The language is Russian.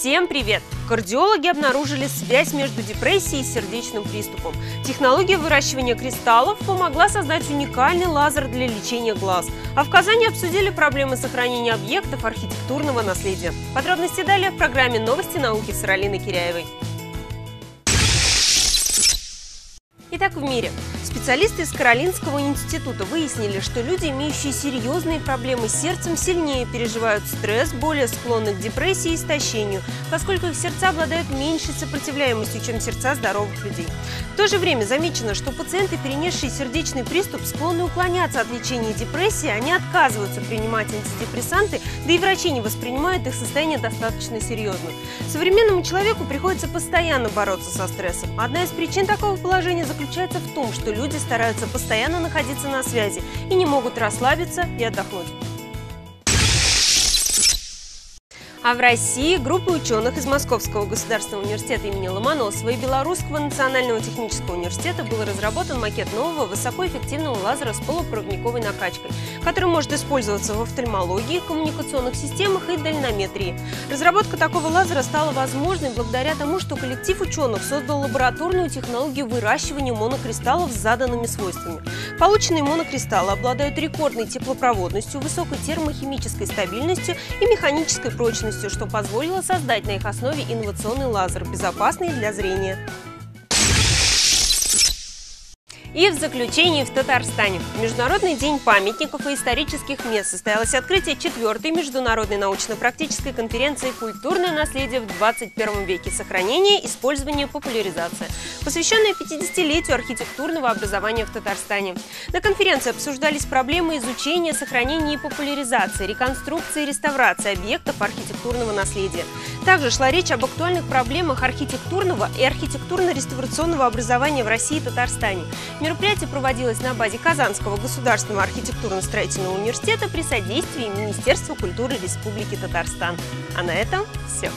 Всем привет! Кардиологи обнаружили связь между депрессией и сердечным приступом. Технология выращивания кристаллов помогла создать уникальный лазер для лечения глаз. А в Казани обсудили проблемы сохранения объектов архитектурного наследия. Подробности далее в программе «Новости науки» с Ралиной Киряевой. Итак, в мире. Специалисты из Каролинского института выяснили, что люди, имеющие серьезные проблемы с сердцем, сильнее переживают стресс, более склонны к депрессии и истощению, поскольку их сердца обладают меньшей сопротивляемостью, чем сердца здоровых людей. В то же время замечено, что пациенты, перенесшие сердечный приступ, склонны уклоняться от лечения депрессии, они отказываются принимать антидепрессанты, да и врачи не воспринимают их состояние достаточно серьезно. Современному человеку приходится постоянно бороться со стрессом. Одна из причин такого положения заключается заключается в том, что люди стараются постоянно находиться на связи и не могут расслабиться и отдохнуть. А в России группа ученых из Московского государственного университета имени Ломоносова и Белорусского национального технического университета был разработан макет нового высокоэффективного лазера с полупроводниковой накачкой, который может использоваться в офтальмологии, коммуникационных системах и дальнометрии. Разработка такого лазера стала возможной благодаря тому, что коллектив ученых создал лабораторную технологию выращивания монокристаллов с заданными свойствами. Полученные монокристаллы обладают рекордной теплопроводностью, высокой термохимической стабильностью и механической прочностью мощностью, что позволило создать на их основе инновационный лазер, безопасный для зрения. И в заключении в Татарстане. В Международный день памятников и исторических мест состоялось открытие четвертой международной научно-практической конференции «Культурное наследие в 21 веке. Сохранение, использование, популяризация», посвященная 50-летию архитектурного образования в Татарстане. На конференции обсуждались проблемы изучения, сохранения и популяризации, реконструкции и реставрации объектов архитектурного наследия. Также шла речь об актуальных проблемах архитектурного и архитектурно-реставрационного образования в России и Татарстане. Мероприятие проводилось на базе Казанского государственного архитектурно-строительного университета при содействии Министерства культуры Республики Татарстан. А на этом все.